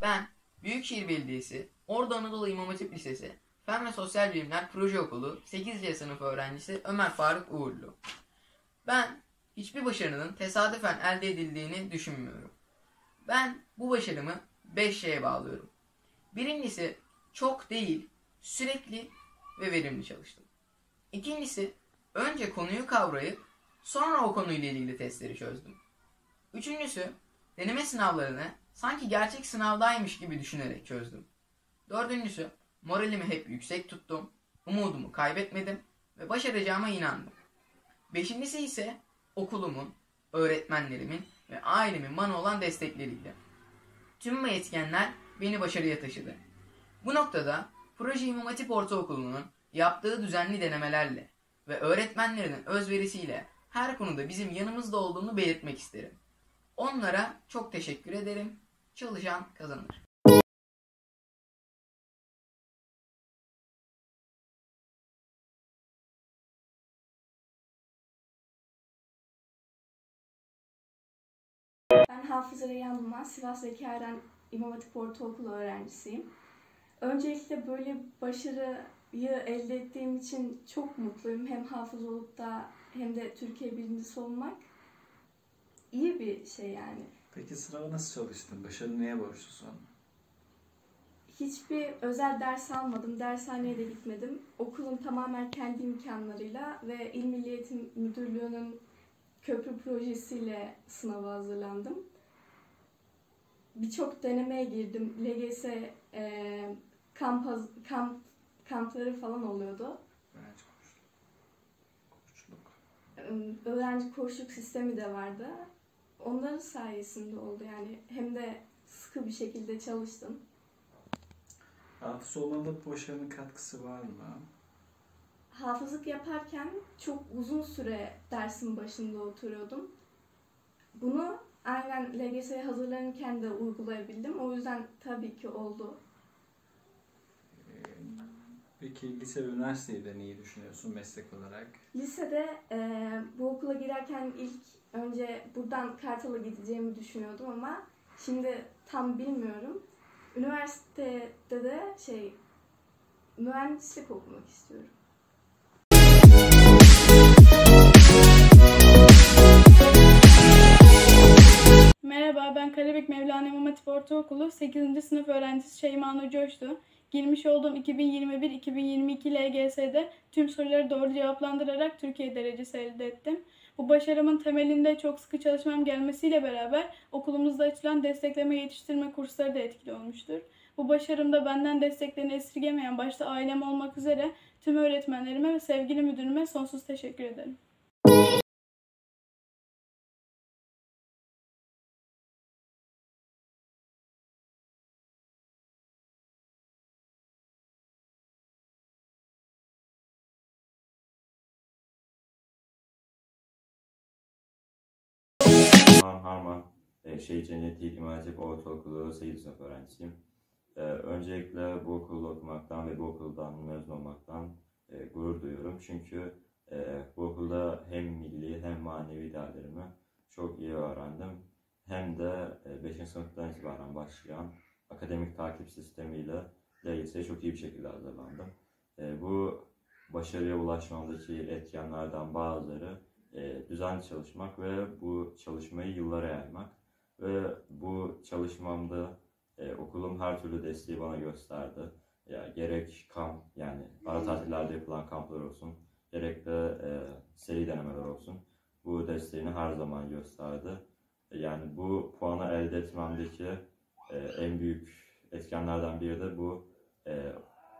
Ben Büyükşehir Belediyesi, Ordu Anadolu İmam Hatip Lisesi, Fen ve Sosyal Bilimler Proje Okulu 8. sınıf öğrencisi Ömer Faruk Uğurlu. Ben hiçbir başarının tesadüfen elde edildiğini düşünmüyorum. Ben bu başarımı 5 şeye bağlıyorum. Birincisi çok değil, sürekli ve verimli çalıştım. İkincisi önce konuyu kavrayıp sonra o konuyla ilgili testleri çözdüm. Üçüncüsü deneme sınavlarını sanki gerçek sınavdaymış gibi düşünerek çözdüm. Dördüncüsü moralimi hep yüksek tuttum, umudumu kaybetmedim ve başaracağıma inandım. Beşincisi ise okulumun, öğretmenlerimin ve ailemin bana olan destekleriydi. Tüm bu etkenler beni başarıya taşıdı. Bu noktada Proje İmam Hatip Ortaokulu'nun yaptığı düzenli denemelerle ve öğretmenlerinin özverisiyle her konuda bizim yanımızda olduğunu belirtmek isterim. Onlara çok teşekkür ederim. Çalışan kazanır. Ben Hafız Reyhan Duman, Sivas Zekai'den İmam Hatip Ortaokulu öğrencisiyim. Öncelikle böyle başarıyı elde ettiğim için çok mutluyum. Hem hafız olup da hem de Türkiye birincisi olmak iyi bir şey yani. Peki sınava nasıl çalıştın? Başarı neye borçlusun? Hiçbir özel ders almadım, dershaneye de gitmedim. Okulun tamamen kendi imkanlarıyla ve İl Milli Eğitim Müdürlüğü'nün köprü projesiyle sınava hazırlandım. Birçok denemeye girdim. LGS e, kamp, kamp kampları falan oluyordu. Öğrenci koçluk. Öğrenci koçluk sistemi de vardı. Onların sayesinde oldu yani. Hem de sıkı bir şekilde çalıştım. Hafız olmanda bu başarının katkısı var mı? Hafızlık yaparken çok uzun süre dersin başında oturuyordum. Bunu aynen LGS'ye hazırlanırken de uygulayabildim. O yüzden tabii ki oldu. Ee, Peki lise ve üniversitede neyi düşünüyorsun meslek olarak? Lisede e, bu okula girerken ilk önce buradan Kartal'a gideceğimi düşünüyordum ama şimdi tam bilmiyorum. Üniversitede de şey mühendislik okumak istiyorum. Merhaba, ben Karabük Mevlana İmam Hatip Ortaokulu 8. sınıf öğrencisi Şeyma Nur Coştu. Girmiş olduğum 2021-2022 LGS'de tüm soruları doğru cevaplandırarak Türkiye derecesi elde ettim. Bu başarımın temelinde çok sıkı çalışmam gelmesiyle beraber okulumuzda açılan destekleme yetiştirme kursları da etkili olmuştur. Bu başarımda benden desteklerini esirgemeyen başta ailem olmak üzere tüm öğretmenlerime ve sevgili müdürüme sonsuz teşekkür ederim. Harman Harman e, Şehit Cenneti İmam Hatip Ortaokulu 8. sınıf öğrencisiyim. E, öncelikle bu okulda okumaktan ve bu okuldan mezun olmaktan e, gurur duyuyorum. Çünkü e, bu okulda hem milli hem manevi değerlerimi çok iyi öğrendim. Hem de 5. sınıftan itibaren başlayan akademik takip sistemiyle LGS'ye çok iyi bir şekilde hazırlandım. Bu başarıya ulaşmamdaki etkenlerden bazıları e, düzenli çalışmak ve bu çalışmayı yıllara yaymak ve bu çalışmamda e, okulum her türlü desteği bana gösterdi. Ya, gerek kamp yani ara tatillerde yapılan kamplar olsun, gerek de e, seri denemeler olsun. Bu desteğini her zaman gösterdi. Yani bu puanı elde etmemdeki e, en büyük etkenlerden biri de bu e,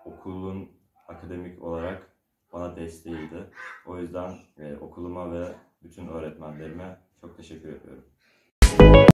okulun akademik olarak bana desteğiydi. O yüzden e, okuluma ve bütün öğretmenlerime çok teşekkür ediyorum.